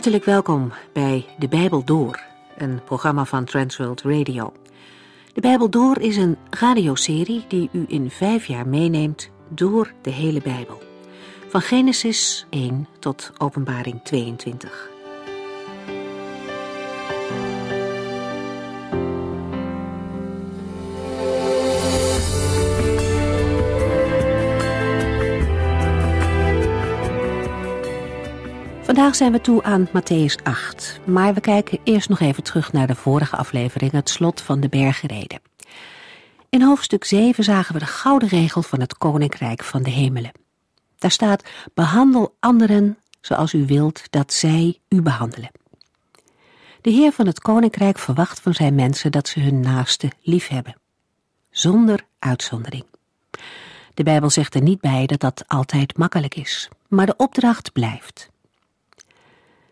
Hartelijk welkom bij De Bijbel Door, een programma van Transworld Radio. De Bijbel Door is een radioserie die u in vijf jaar meeneemt door de hele Bijbel. Van Genesis 1 tot Openbaring 22. Vandaag zijn we toe aan Matthäus 8, maar we kijken eerst nog even terug naar de vorige aflevering, het slot van de bergreden. In hoofdstuk 7 zagen we de gouden regel van het Koninkrijk van de Hemelen. Daar staat, behandel anderen zoals u wilt dat zij u behandelen. De Heer van het Koninkrijk verwacht van zijn mensen dat ze hun naaste lief hebben. Zonder uitzondering. De Bijbel zegt er niet bij dat dat altijd makkelijk is, maar de opdracht blijft.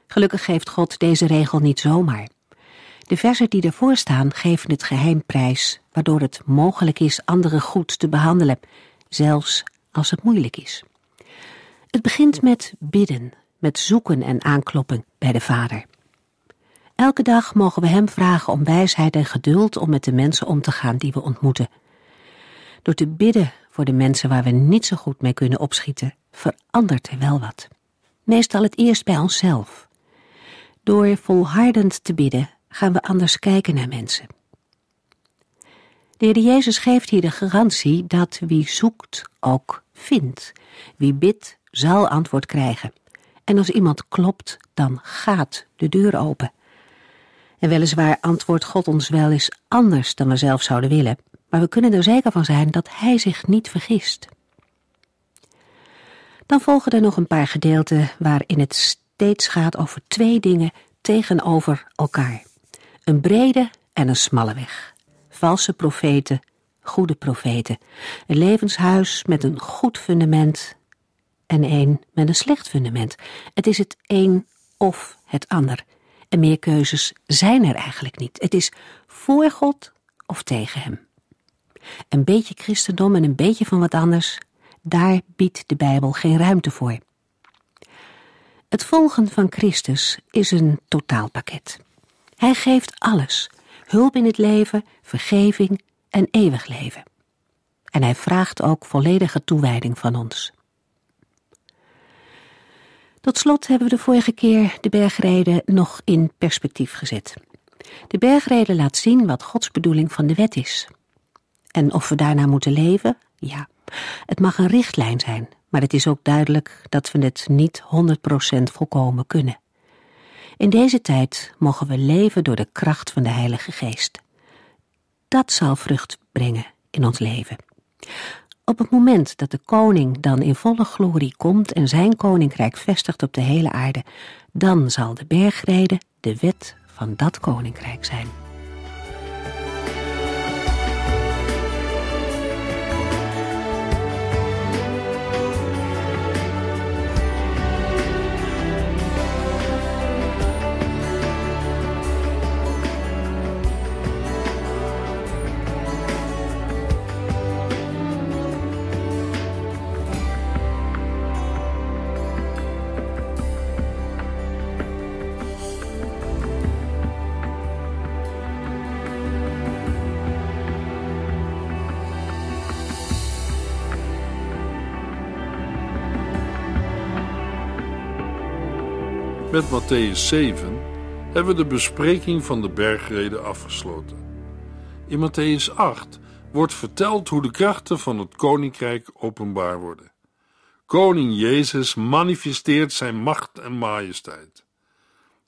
Gelukkig geeft God deze regel niet zomaar. De versen die ervoor staan geven het geheim prijs, waardoor het mogelijk is anderen goed te behandelen, zelfs als het moeilijk is. Het begint met bidden, met zoeken en aankloppen bij de Vader. Elke dag mogen we Hem vragen om wijsheid en geduld om met de mensen om te gaan die we ontmoeten. Door te bidden voor de mensen waar we niet zo goed mee kunnen opschieten, verandert er wel wat. Meestal het eerst bij onszelf. Door volhardend te bidden gaan we anders kijken naar mensen. De Heer Jezus geeft hier de garantie dat wie zoekt ook vindt. Wie bidt zal antwoord krijgen. En als iemand klopt, dan gaat de deur open. En weliswaar antwoordt God ons wel eens anders dan we zelf zouden willen, maar we kunnen er zeker van zijn dat Hij zich niet vergist. Dan volgen er nog een paar gedeelten waarin het steeds gaat over twee dingen tegenover elkaar. Een brede en een smalle weg. Valse profeten, goede profeten. Een levenshuis met een goed fundament en een met een slecht fundament. Het is het een of het ander. En meer keuzes zijn er eigenlijk niet. Het is voor God of tegen Hem. Een beetje christendom en een beetje van wat anders, daar biedt de Bijbel geen ruimte voor. Het volgen van Christus is een totaalpakket. Hij geeft alles: hulp in het leven, vergeving en eeuwig leven. En hij vraagt ook volledige toewijding van ons. Tot slot hebben we de vorige keer de bergreden nog in perspectief gezet. De bergreden laat zien wat Gods bedoeling van de wet is. En of we daarna moeten leven? Ja, het mag een richtlijn zijn, maar het is ook duidelijk dat we het niet 100% volkomen kunnen. In deze tijd mogen we leven door de kracht van de Heilige Geest. Dat zal vrucht brengen in ons leven. Op het moment dat de koning dan in volle glorie komt en zijn koninkrijk vestigt op de hele aarde, dan zal de bergrede de wet van dat koninkrijk zijn. Met Matthäus 7 hebben we de bespreking van de bergreden afgesloten. In Matthäus 8 wordt verteld hoe de krachten van het koninkrijk openbaar worden. Koning Jezus manifesteert zijn macht en majesteit.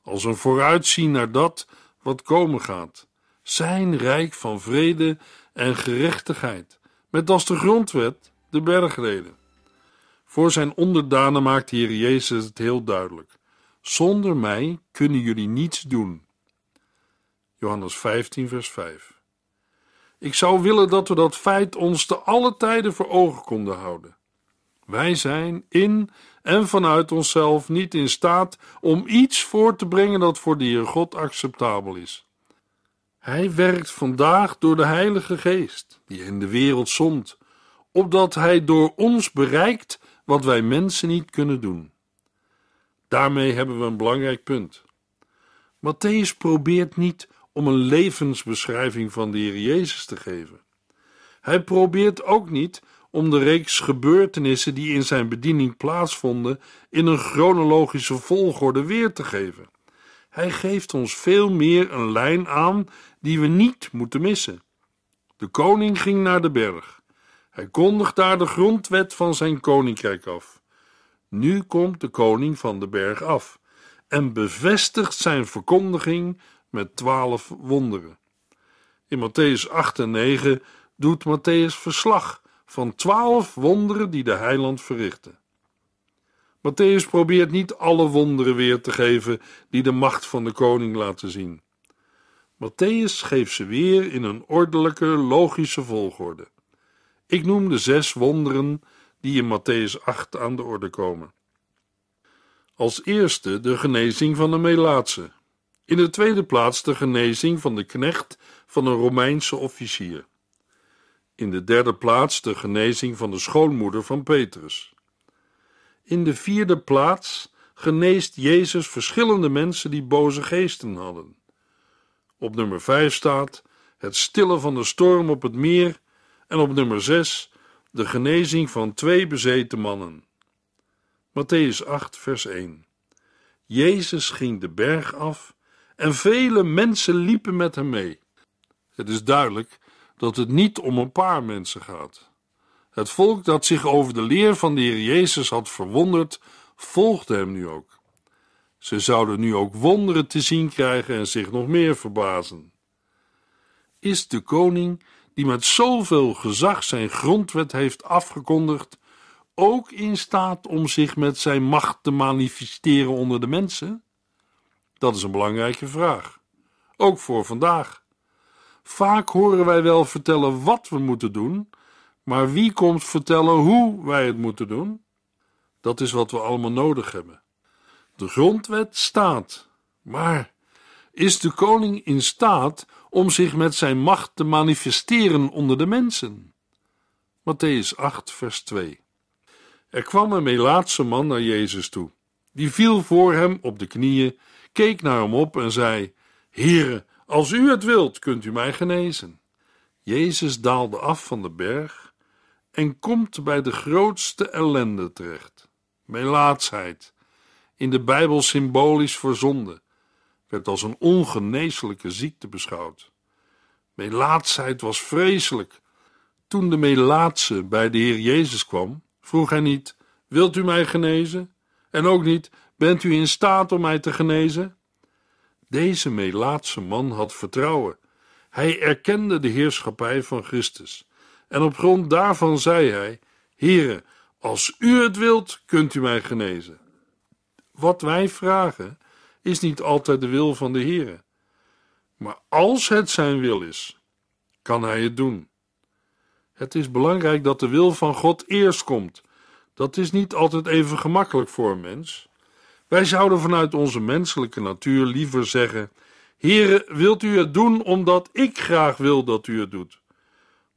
Als een vooruitzien naar dat wat komen gaat. Zijn rijk van vrede en gerechtigheid, met als de grondwet de bergreden. Voor zijn onderdanen maakt de Heer Jezus het heel duidelijk. Zonder mij kunnen jullie niets doen. Johannes 15, vers 5. Ik zou willen dat we dat feit ons te alle tijden voor ogen konden houden. Wij zijn in en vanuit onszelf niet in staat om iets voor te brengen dat voor de Heer God acceptabel is. Hij werkt vandaag door de Heilige Geest, die in de wereld zond, opdat Hij door ons bereikt wat wij mensen niet kunnen doen. Daarmee hebben we een belangrijk punt. Matthäus probeert niet om een levensbeschrijving van de Heer Jezus te geven. Hij probeert ook niet om de reeks gebeurtenissen die in zijn bediening plaatsvonden in een chronologische volgorde weer te geven. Hij geeft ons veel meer een lijn aan die we niet moeten missen. De koning ging naar de berg. Hij kondigt daar de grondwet van zijn koninkrijk af. Nu komt de koning van de berg af en bevestigt zijn verkondiging met twaalf wonderen. In Matthäus 8 en 9 doet Matthäus verslag van twaalf wonderen die de heiland verrichtte. Matthäus probeert niet alle wonderen weer te geven die de macht van de koning laten zien. Matthäus geeft ze weer in een ordelijke, logische volgorde. Ik noem de zes wonderen die in Matthäus 8 aan de orde komen. Als eerste de genezing van de Melaatse. In de tweede plaats de genezing van de knecht van een Romeinse officier. In de derde plaats de genezing van de schoonmoeder van Petrus. In de vierde plaats geneest Jezus verschillende mensen die boze geesten hadden. Op nummer 5 staat het stillen van de storm op het meer en op nummer 6 de genezing van twee bezeten mannen. Matthäus 8, vers 1. Jezus ging de berg af en vele mensen liepen met hem mee. Het is duidelijk dat het niet om een paar mensen gaat. Het volk dat zich over de leer van de Heer Jezus had verwonderd, volgde hem nu ook. Ze zouden nu ook wonderen te zien krijgen en zich nog meer verbazen. Is de koning, die met zoveel gezag zijn grondwet heeft afgekondigd, ook in staat om zich met zijn macht te manifesteren onder de mensen? Dat is een belangrijke vraag, ook voor vandaag. Vaak horen wij wel vertellen wat we moeten doen, maar wie komt vertellen hoe wij het moeten doen? Dat is wat we allemaal nodig hebben. De grondwet staat, maar is de koning in staat om zich met zijn macht te manifesteren onder de mensen? Matthäus 8, vers 2. Er kwam een Melaatse man naar Jezus toe. Die viel voor hem op de knieën, keek naar hem op en zei: Heere, als u het wilt, kunt u mij genezen. Jezus daalde af van de berg en komt bij de grootste ellende terecht: melaatsheid. In de Bijbel symbolisch voor zonde, werd als een ongeneeslijke ziekte beschouwd. Melaatsheid was vreselijk. Toen de melaatse bij de Heer Jezus kwam, vroeg hij niet: Wilt u mij genezen? En ook niet: Bent u in staat om mij te genezen? Deze Melaatse man had vertrouwen. Hij erkende de heerschappij van Christus. En op grond daarvan zei hij: Heere, als u het wilt, kunt u mij genezen. Wat wij vragen is niet altijd de wil van de Heere. Maar als het zijn wil is, kan hij het doen. Het is belangrijk dat de wil van God eerst komt. Dat is niet altijd even gemakkelijk voor een mens. Wij zouden vanuit onze menselijke natuur liever zeggen: Heere, wilt u het doen omdat ik graag wil dat u het doet?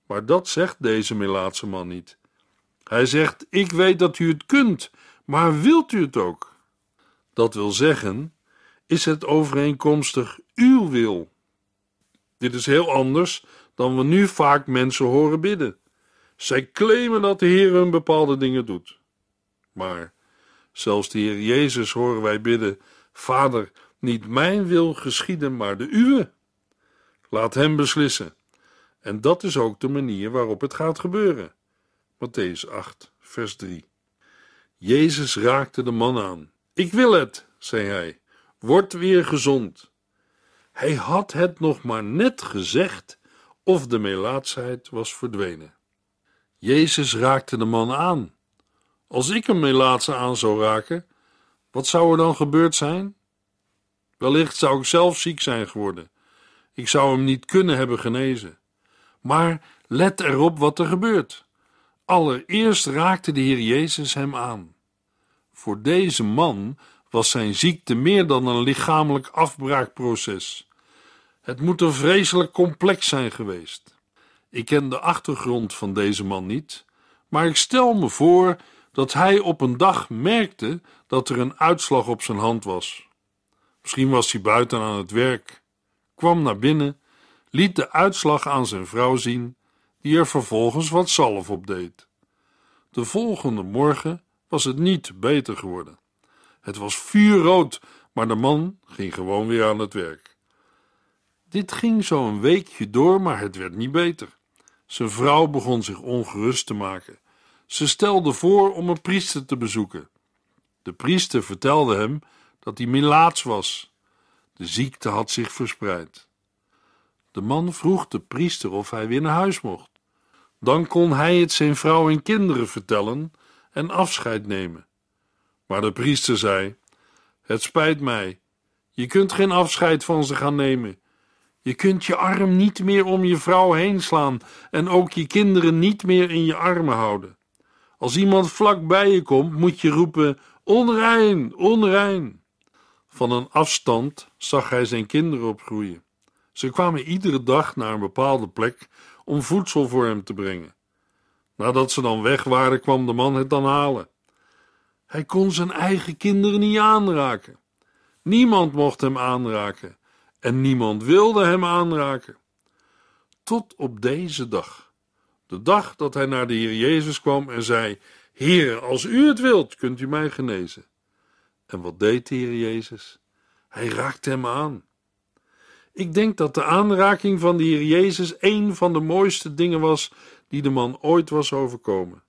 Maar dat zegt deze Melaatse man niet. Hij zegt: Ik weet dat u het kunt, maar wilt u het ook? Dat wil zeggen, is het overeenkomstig uw wil? Dit is heel anders dan we nu vaak mensen horen bidden. Zij claimen dat de Heer hun bepaalde dingen doet. Maar zelfs de Heer Jezus horen wij bidden: Vader, niet mijn wil geschieden, maar de uwe. Laat hem beslissen. En dat is ook de manier waarop het gaat gebeuren. Matthäus 8, vers 3. Jezus raakte de man aan. Ik wil het, zei hij. Word weer gezond. Hij had het nog maar net gezegd of de melaatsheid was verdwenen. Jezus raakte de man aan. Als ik een melaatse aan zou raken, wat zou er dan gebeurd zijn? Wellicht zou ik zelf ziek zijn geworden. Ik zou hem niet kunnen hebben genezen. Maar let erop wat er gebeurt. Allereerst raakte de Heer Jezus hem aan. Voor deze man was zijn ziekte meer dan een lichamelijk afbraakproces. Het moet een vreselijk complex zijn geweest. Ik ken de achtergrond van deze man niet, maar ik stel me voor dat hij op een dag merkte dat er een uitslag op zijn hand was. Misschien was hij buiten aan het werk, kwam naar binnen, liet de uitslag aan zijn vrouw zien, die er vervolgens wat zalf op deed. De volgende morgen was het niet beter geworden. Het was vuurrood, maar de man ging gewoon weer aan het werk. Dit ging zo een weekje door, maar het werd niet beter. Zijn vrouw begon zich ongerust te maken. Ze stelde voor om een priester te bezoeken. De priester vertelde hem dat hij melaats was. De ziekte had zich verspreid. De man vroeg de priester of hij weer naar huis mocht. Dan kon hij het zijn vrouw en kinderen vertellen en afscheid nemen. Maar de priester zei: Het spijt mij, je kunt geen afscheid van ze gaan nemen. Je kunt je arm niet meer om je vrouw heen slaan en ook je kinderen niet meer in je armen houden. Als iemand vlak bij je komt, moet je roepen: onrein, onrein. Van een afstand zag hij zijn kinderen opgroeien. Ze kwamen iedere dag naar een bepaalde plek om voedsel voor hem te brengen. Nadat ze dan weg waren, kwam de man het dan halen. Hij kon zijn eigen kinderen niet aanraken. Niemand mocht hem aanraken en niemand wilde hem aanraken. Tot op deze dag, de dag dat hij naar de Heer Jezus kwam en zei: Heer, als u het wilt, kunt u mij genezen. En wat deed de Heer Jezus? Hij raakte hem aan. Ik denk dat de aanraking van de Heer Jezus een van de mooiste dingen was die de man ooit was overkomen.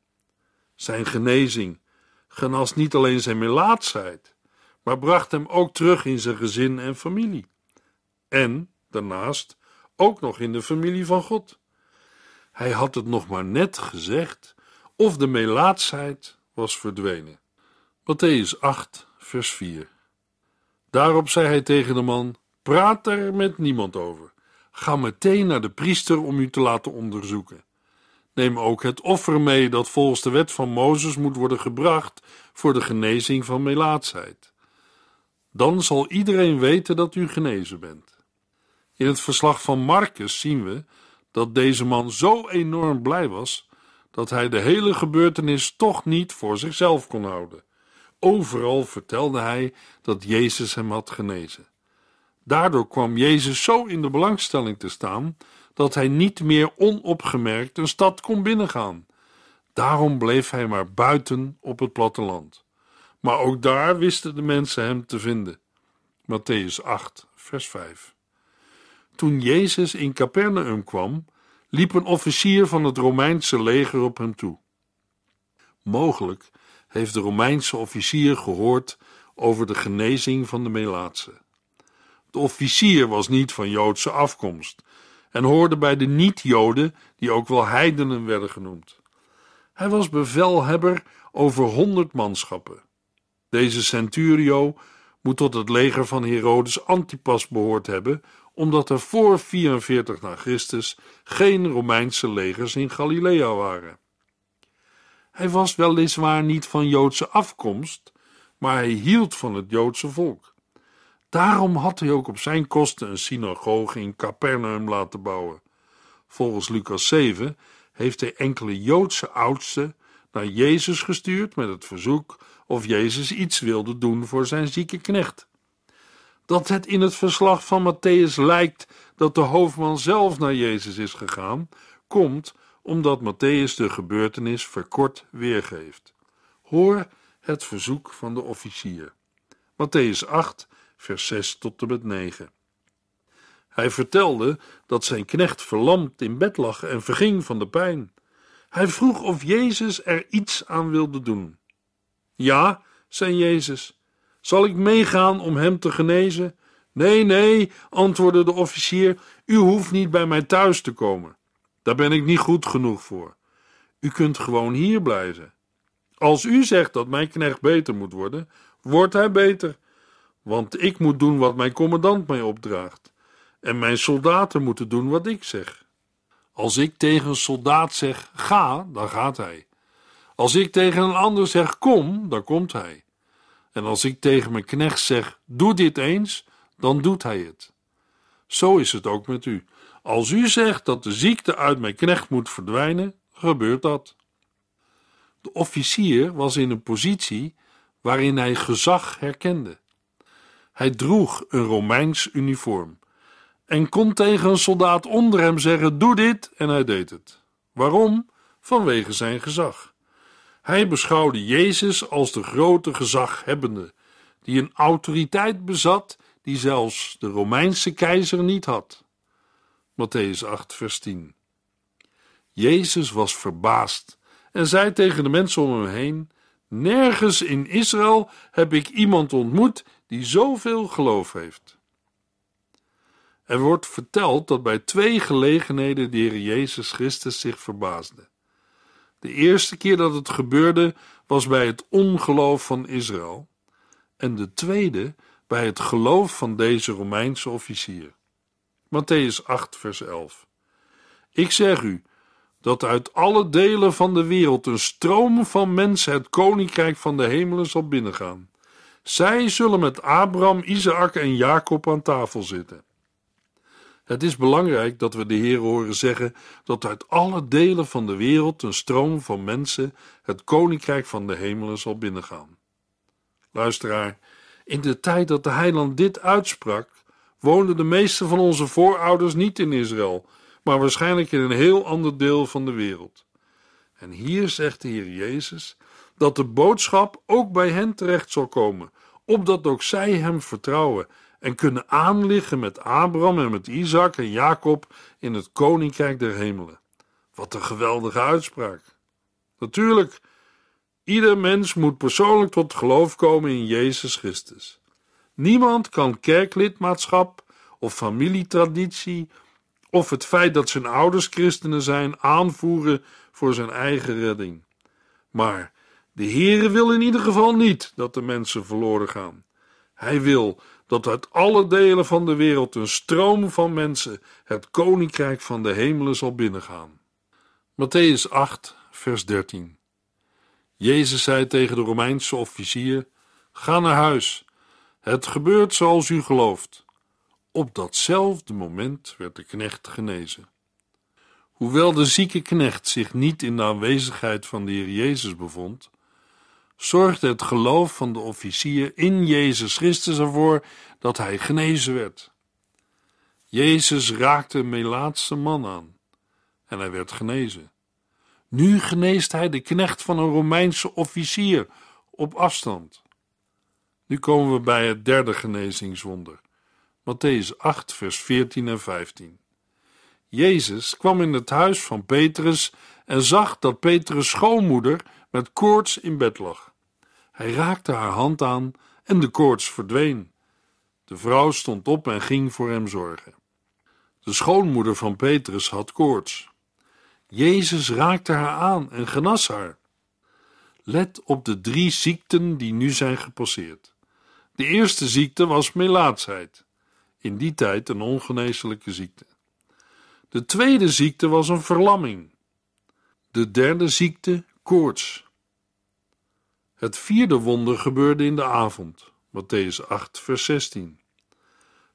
Zijn genezing genas niet alleen zijn melaatsheid, maar bracht hem ook terug in zijn gezin en familie. En, daarnaast, ook nog in de familie van God. Hij had het nog maar net gezegd, of de melaatsheid was verdwenen. Matthäus 8, vers 4. Daarop zei hij tegen de man: Praat er met niemand over. Ga meteen naar de priester om u te laten onderzoeken. Neem ook het offer mee dat volgens de wet van Mozes moet worden gebracht voor de genezing van melaatsheid. Dan zal iedereen weten dat u genezen bent. In het verslag van Marcus zien we dat deze man zo enorm blij was dat hij de hele gebeurtenis toch niet voor zichzelf kon houden. Overal vertelde hij dat Jezus hem had genezen. Daardoor kwam Jezus zo in de belangstelling te staan dat hij niet meer onopgemerkt een stad kon binnengaan. Daarom bleef hij maar buiten op het platteland. Maar ook daar wisten de mensen hem te vinden. Matthäus 8, vers 5. Toen Jezus in Capernaum kwam, liep een officier van het Romeinse leger op hem toe. Mogelijk heeft de Romeinse officier gehoord over de genezing van de Melaatse. De officier was niet van Joodse afkomst en hoorde bij de niet-Joden, die ook wel heidenen werden genoemd. Hij was bevelhebber over honderd manschappen. Deze centurio moet tot het leger van Herodes Antipas behoord hebben, omdat er voor 44 na Christus geen Romeinse legers in Galilea waren. Hij was weliswaar niet van Joodse afkomst, maar hij hield van het Joodse volk. Daarom had hij ook op zijn kosten een synagoge in Capernaum laten bouwen. Volgens Lucas 7 heeft hij enkele Joodse oudsten naar Jezus gestuurd met het verzoek of Jezus iets wilde doen voor zijn zieke knecht. Dat het in het verslag van Matthäus lijkt dat de hoofdman zelf naar Jezus is gegaan, komt omdat Matthäus de gebeurtenis verkort weergeeft. Hoor het verzoek van de officier. Matthäus 8, vers 6 tot en met 9. Hij vertelde dat zijn knecht verlamd in bed lag en verging van de pijn. Hij vroeg of Jezus er iets aan wilde doen. Ja, zei Jezus, zal ik meegaan om hem te genezen? Nee, nee, antwoordde de officier, u hoeft niet bij mij thuis te komen. Daar ben ik niet goed genoeg voor. U kunt gewoon hier blijven. Als u zegt dat mijn knecht beter moet worden, wordt hij beter. Want ik moet doen wat mijn commandant mij opdraagt. En mijn soldaten moeten doen wat ik zeg. Als ik tegen een soldaat zeg: ga, dan gaat hij. Als ik tegen een ander zeg: kom, dan komt hij. En als ik tegen mijn knecht zeg: doe dit eens, dan doet hij het. Zo is het ook met u. Als u zegt dat de ziekte uit mijn knecht moet verdwijnen, gebeurt dat. De officier was in een positie waarin hij gezag herkende. Hij droeg een Romeins uniform en kon tegen een soldaat onder hem zeggen: Doe dit, en hij deed het. Waarom? Vanwege zijn gezag. Hij beschouwde Jezus als de grote gezaghebbende, die een autoriteit bezat die zelfs de Romeinse keizer niet had. Matthäus 8, vers 10. Jezus was verbaasd en zei tegen de mensen om hem heen: Nergens in Israël heb ik iemand ontmoet die zoveel geloof heeft. Er wordt verteld dat bij twee gelegenheden de Heer Jezus Christus zich verbaasde. De eerste keer dat het gebeurde was bij het ongeloof van Israël, en de tweede bij het geloof van deze Romeinse officier. Matthäus 8, vers 11. Ik zeg u dat uit alle delen van de wereld een stroom van mensen het koninkrijk van de hemelen zal binnengaan. Zij zullen met Abraham, Isaac en Jacob aan tafel zitten. Het is belangrijk dat we de Heer horen zeggen dat uit alle delen van de wereld een stroom van mensen het koninkrijk van de hemelen zal binnengaan. Luisteraar, in de tijd dat de heiland dit uitsprak, woonden de meeste van onze voorouders niet in Israël, maar waarschijnlijk in een heel ander deel van de wereld. En hier zegt de Heer Jezus dat de boodschap ook bij hen terecht zal komen, opdat ook zij hem vertrouwen en kunnen aanliggen met Abraham en met Isaac en Jacob in het koninkrijk der hemelen. Wat een geweldige uitspraak. Natuurlijk, ieder mens moet persoonlijk tot geloof komen in Jezus Christus. Niemand kan kerklidmaatschap of familietraditie of het feit dat zijn ouders christenen zijn aanvoeren voor zijn eigen redding. Maar de Heere wil in ieder geval niet dat de mensen verloren gaan. Hij wil dat uit alle delen van de wereld een stroom van mensen het koninkrijk van de hemelen zal binnengaan. Matthäus 8, vers 13. Jezus zei tegen de Romeinse officier: Ga naar huis. Het gebeurt zoals u gelooft. Op datzelfde moment werd de knecht genezen. Hoewel de zieke knecht zich niet in de aanwezigheid van de Heer Jezus bevond, zorgde het geloof van de officier in Jezus Christus ervoor dat hij genezen werd. Jezus raakte een Melaatse man aan en hij werd genezen. Nu geneest hij de knecht van een Romeinse officier op afstand. Nu komen we bij het derde genezingswonder. Matthäus 8, vers 14 en 15. Jezus kwam in het huis van Petrus en zag dat Petrus' schoonmoeder met koorts in bed lag. Hij raakte haar hand aan en de koorts verdween. De vrouw stond op en ging voor hem zorgen. De schoonmoeder van Petrus had koorts. Jezus raakte haar aan en genas haar. Let op de drie ziekten die nu zijn gepasseerd. De eerste ziekte was melaatsheid, in die tijd een ongeneeslijke ziekte. De tweede ziekte was een verlamming. De derde ziekte koorts. Het vierde wonder gebeurde in de avond, Matthäus 8, vers 16.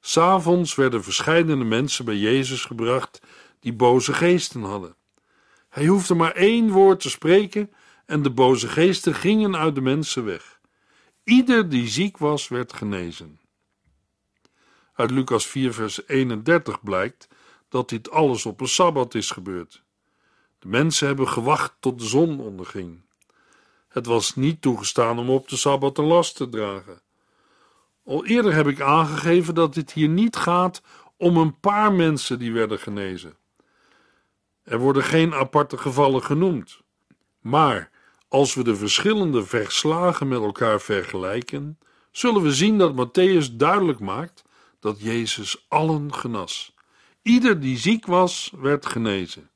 S'avonds werden verscheidene mensen bij Jezus gebracht die boze geesten hadden. Hij hoefde maar één woord te spreken en de boze geesten gingen uit de mensen weg. Ieder die ziek was, werd genezen. Uit Lucas 4, vers 31 blijkt dat dit alles op een sabbat is gebeurd. De mensen hebben gewacht tot de zon onderging. Het was niet toegestaan om op de sabbat een last te dragen. Al eerder heb ik aangegeven dat het hier niet gaat om een paar mensen die werden genezen. Er worden geen aparte gevallen genoemd. Maar als we de verschillende verslagen met elkaar vergelijken, zullen we zien dat Matthäus duidelijk maakt dat Jezus allen genas. Ieder die ziek was, werd genezen.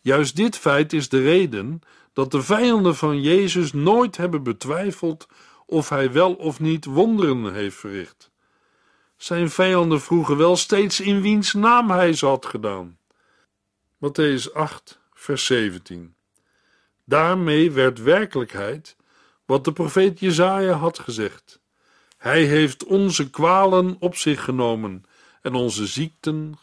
Juist dit feit is de reden dat de vijanden van Jezus nooit hebben betwijfeld of hij wel of niet wonderen heeft verricht. Zijn vijanden vroegen wel steeds in wiens naam hij ze had gedaan. Matthäus 8, vers 17. Daarmee werd werkelijkheid wat de profeet Jezaja had gezegd. Hij heeft onze kwalen op zich genomen en onze ziekten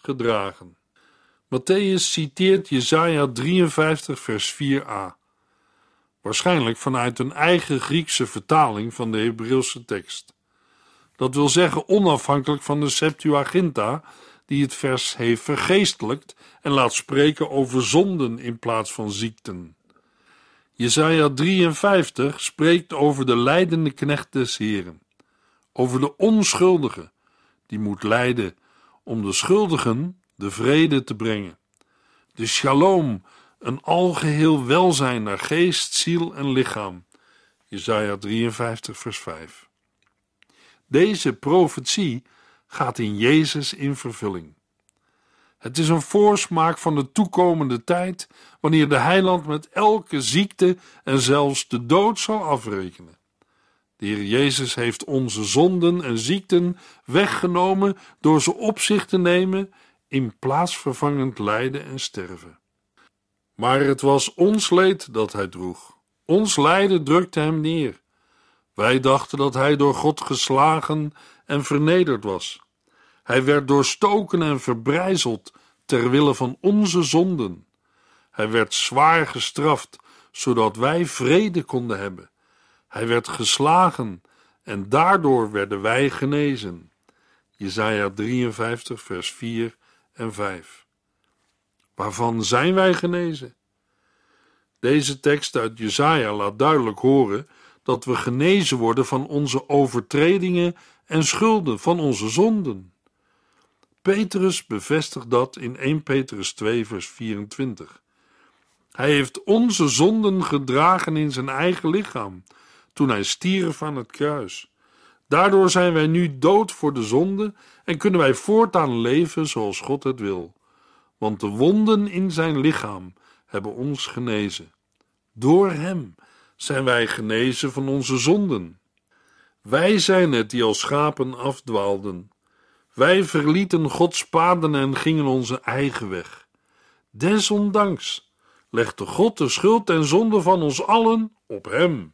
waarschijnlijk vanuit een eigen Griekse vertaling van de Hebreeuwse tekst. Dat wil zeggen onafhankelijk van de Septuaginta, die het vers heeft vergeestelijkt en laat spreken over zonden in plaats van ziekten. Jesaja 53 spreekt over de leidende knecht des Heren, over de onschuldige, die moet lijden om de schuldigen de vrede te brengen. De shalom, een algeheel welzijn naar geest, ziel en lichaam. Jesaja 53 vers 5. Deze profetie gaat in Jezus in vervulling. Het is een voorsmaak van de toekomende tijd, wanneer de heiland met elke ziekte en zelfs de dood zal afrekenen. De Heer Jezus heeft onze zonden en ziekten weggenomen door ze op zich te nemen in plaatsvervangend lijden en sterven. Maar het was ons leed dat hij droeg. Ons lijden drukte hem neer. Wij dachten dat hij door God geslagen en vernederd was. Hij werd doorstoken en verbrijzeld ter wille van onze zonden. Hij werd zwaar gestraft, zodat wij vrede konden hebben. Hij werd geslagen en daardoor werden wij genezen. Jesaja 53 vers 4 en 5. Waarvan zijn wij genezen? Deze tekst uit Jesaja laat duidelijk horen dat we genezen worden van onze overtredingen en schulden, van onze zonden. Petrus bevestigt dat in 1 Petrus 2, vers 24. Hij heeft onze zonden gedragen in zijn eigen lichaam, toen hij stierf aan het kruis. Daardoor zijn wij nu dood voor de zonde en kunnen wij voortaan leven zoals God het wil. Want de wonden in zijn lichaam hebben ons genezen. Door hem zijn wij genezen van onze zonden. Wij zijn het die als schapen afdwaalden. Wij verlieten Gods paden en gingen onze eigen weg. Desondanks legde God de schuld en zonde van ons allen op hem.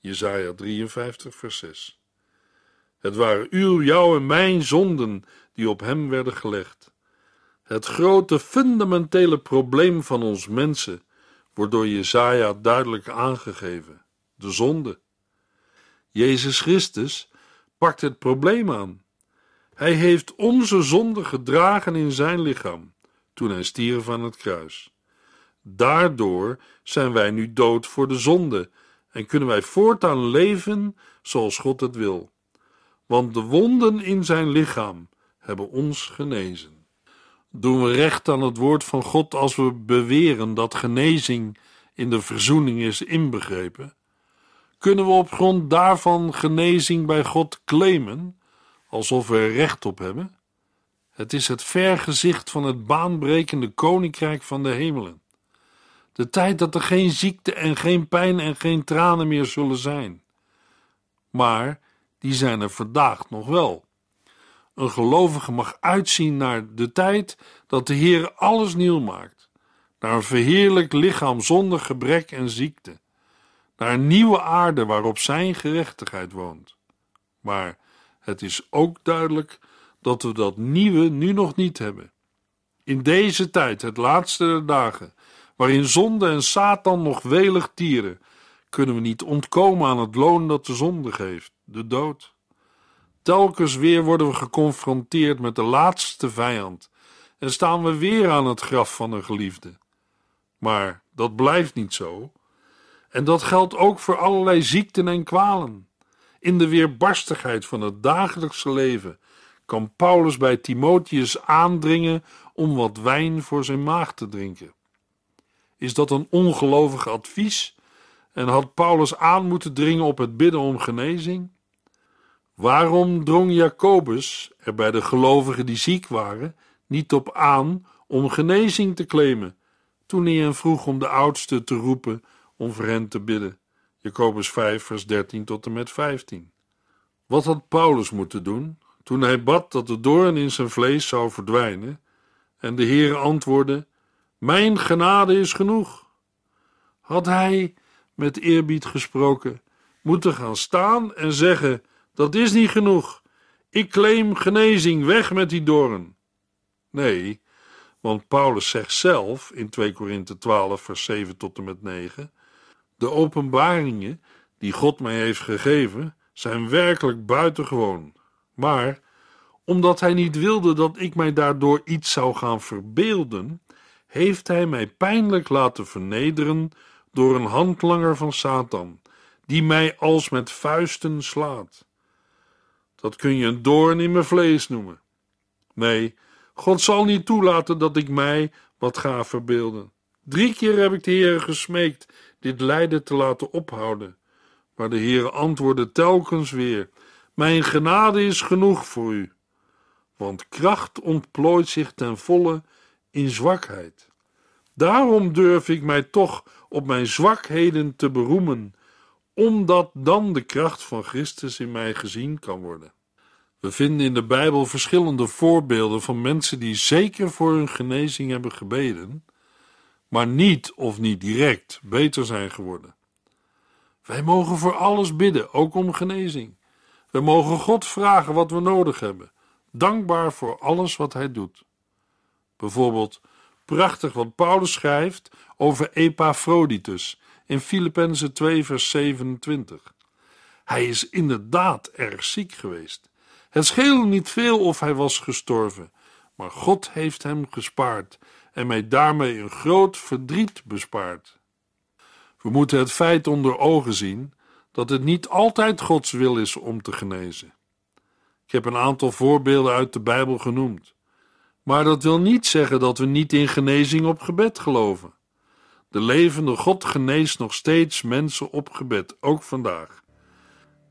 Jesaja 53 vers 6 Het waren uw, jouw en mijn zonden die op hem werden gelegd. Het grote fundamentele probleem van ons mensen wordt door Jesaja duidelijk aangegeven: de zonde. Jezus Christus pakt het probleem aan. Hij heeft onze zonde gedragen in zijn lichaam toen hij stierf aan het kruis. Daardoor zijn wij nu dood voor de zonde en kunnen wij voortaan leven zoals God het wil. Want de wonden in zijn lichaam hebben ons genezen. Doen we recht aan het woord van God als we beweren dat genezing in de verzoening is inbegrepen? Kunnen we op grond daarvan genezing bij God claimen, alsof we er recht op hebben? Het is het vergezicht van het baanbrekende koninkrijk van de hemelen. De tijd dat er geen ziekte en geen pijn en geen tranen meer zullen zijn. Maar die zijn er vandaag nog wel. Een gelovige mag uitzien naar de tijd dat de Heer alles nieuw maakt, naar een verheerlijk lichaam zonder gebrek en ziekte, naar een nieuwe aarde waarop Zijn gerechtigheid woont. Maar het is ook duidelijk dat we dat nieuwe nu nog niet hebben. In deze tijd, het laatste der dagen, waarin zonde en Satan nog welig tieren, kunnen we niet ontkomen aan het loon dat de zonde geeft, de dood. Telkens weer worden we geconfronteerd met de laatste vijand en staan we weer aan het graf van een geliefde. Maar dat blijft niet zo. En dat geldt ook voor allerlei ziekten en kwalen. In de weerbarstigheid van het dagelijkse leven kan Paulus bij Timotheus aandringen om wat wijn voor zijn maag te drinken. Is dat een ongelovig advies? En had Paulus aan moeten dringen op het bidden om genezing? Waarom drong Jacobus er bij de gelovigen die ziek waren niet op aan om genezing te claimen, toen hij hen vroeg om de oudste te roepen om voor hen te bidden? Jacobus 5, vers 13 tot en met 15. Wat had Paulus moeten doen toen hij bad dat de doorn in zijn vlees zou verdwijnen? En de Heer antwoordde: Mijn genade is genoeg. Had hij, met eerbied gesproken, moeten gaan staan en zeggen: Dat is niet genoeg. Ik claim genezing, weg met die doorn. Nee, want Paulus zegt zelf in 2 Korinthe 12, vers 7 tot en met 9: De openbaringen die God mij heeft gegeven zijn werkelijk buitengewoon. Maar omdat hij niet wilde dat ik mij daardoor iets zou gaan verbeelden, heeft hij mij pijnlijk laten vernederen door een handlanger van Satan, die mij als met vuisten slaat. Dat kun je een doorn in mijn vlees noemen. Nee, God zal niet toelaten dat ik mij wat ga verbeelden. Drie keer heb ik de Heer gesmeekt dit lijden te laten ophouden. Maar de Heer antwoordde telkens weer: Mijn genade is genoeg voor u. Want kracht ontplooit zich ten volle in zwakheid. Daarom durf ik mij toch op mijn zwakheden te beroemen, omdat dan de kracht van Christus in mij gezien kan worden. We vinden in de Bijbel verschillende voorbeelden van mensen die zeker voor hun genezing hebben gebeden, maar niet of niet direct beter zijn geworden. Wij mogen voor alles bidden, ook om genezing. We mogen God vragen wat we nodig hebben, dankbaar voor alles wat Hij doet. Bijvoorbeeld, prachtig wat Paulus schrijft over Epaphroditus in Filippenzen 2, vers 27. Hij is inderdaad erg ziek geweest. Het scheelde niet veel of hij was gestorven, maar God heeft hem gespaard en mij daarmee een groot verdriet bespaard. We moeten het feit onder ogen zien dat het niet altijd Gods wil is om te genezen. Ik heb een aantal voorbeelden uit de Bijbel genoemd. Maar dat wil niet zeggen dat we niet in genezing op gebed geloven. De levende God geneest nog steeds mensen op gebed, ook vandaag.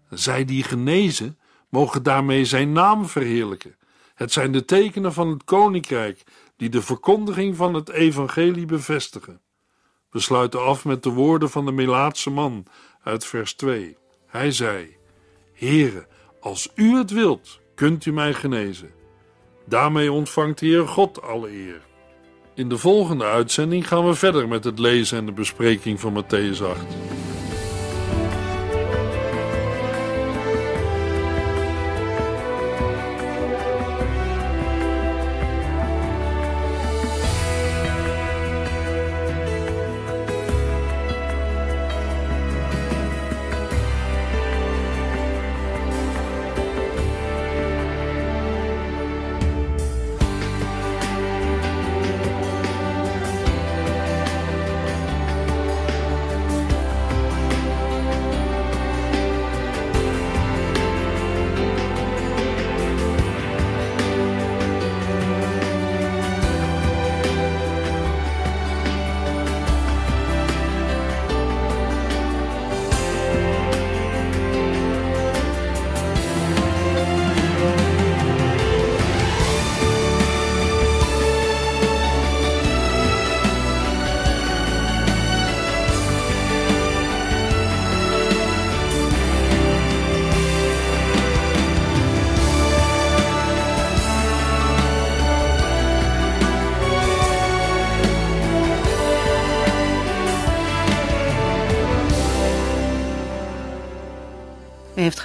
Zij die genezen, mogen daarmee zijn naam verheerlijken. Het zijn de tekenen van het koninkrijk die de verkondiging van het evangelie bevestigen. We sluiten af met de woorden van de Melaatse man uit vers 2. Hij zei: Heere, als u het wilt, kunt u mij genezen. Daarmee ontvangt de Heer God alle eer. In de volgende uitzending gaan we verder met het lezen en de bespreking van Matthäus 8.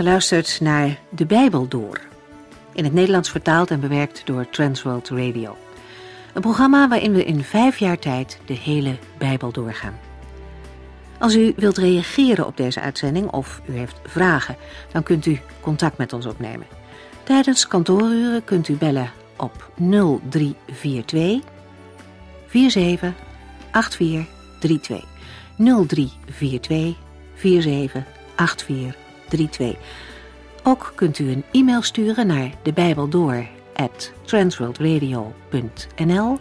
Geluisterd naar De Bijbel Door. In het Nederlands vertaald en bewerkt door Transworld Radio. Een programma waarin we in vijf jaar tijd de hele Bijbel doorgaan. Als u wilt reageren op deze uitzending of u heeft vragen, dan kunt u contact met ons opnemen. Tijdens kantooruren kunt u bellen op 0342 47 8432. 0342 47 8432. 32. Ook kunt u een e-mail sturen naar de Bijbel door transworldradio.nl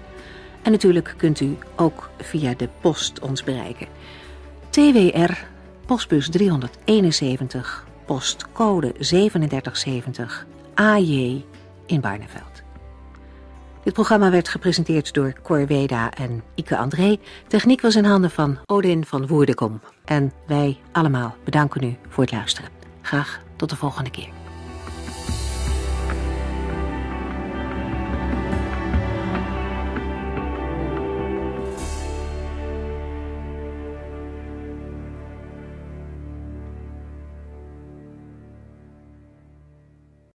en natuurlijk kunt u ook via de post ons bereiken. TWR, postbus 371, postcode 3770, AJ in Barneveld. Dit programma werd gepresenteerd door Cor Weda en Ike André. Techniek was in handen van Odin van Woerdekom. En wij allemaal bedanken u voor het luisteren. Graag tot de volgende keer.